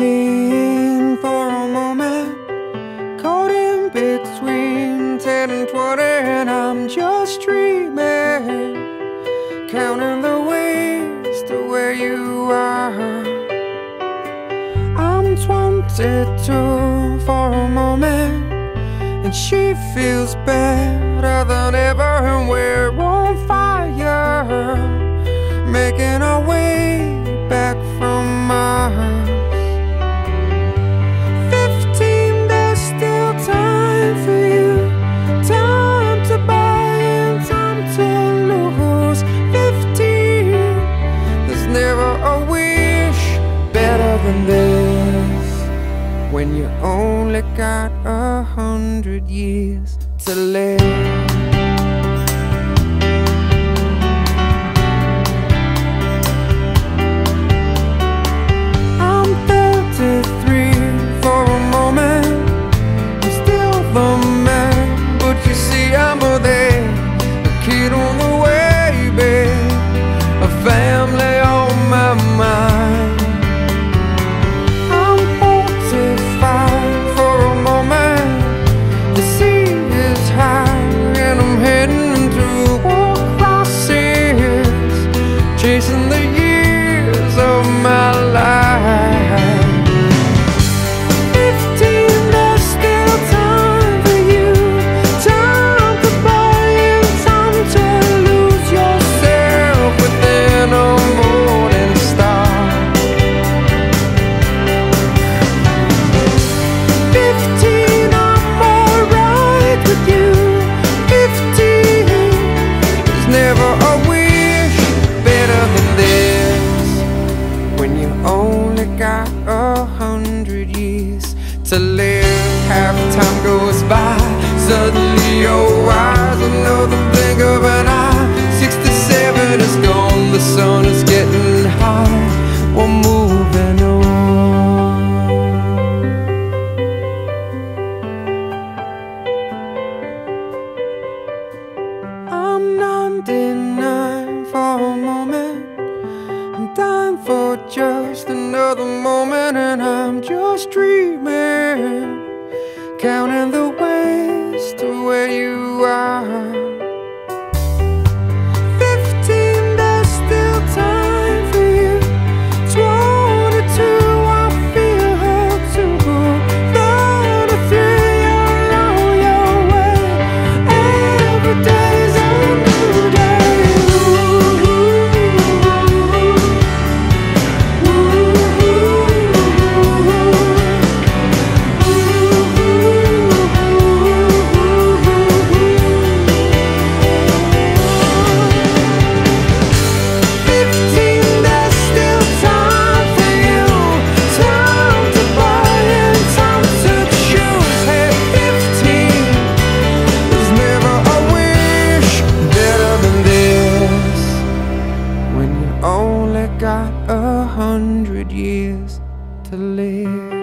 For a moment, caught in between ten and twenty, and I'm just dreaming, counting the ways to where you are. I'm twenty-two for a moment, and she feels better than ever, and we're on fire, making our way when you only got a hundred years to live. Only got a hundred years to live. Half time goes by, suddenly you're wise. Another blink of an eye. Sixty-seven is gone, the sun is getting high. We're moving on. I'm 99 for. I'm just another moment, and I'm just dreaming, counting the ways to where you are. Years to live.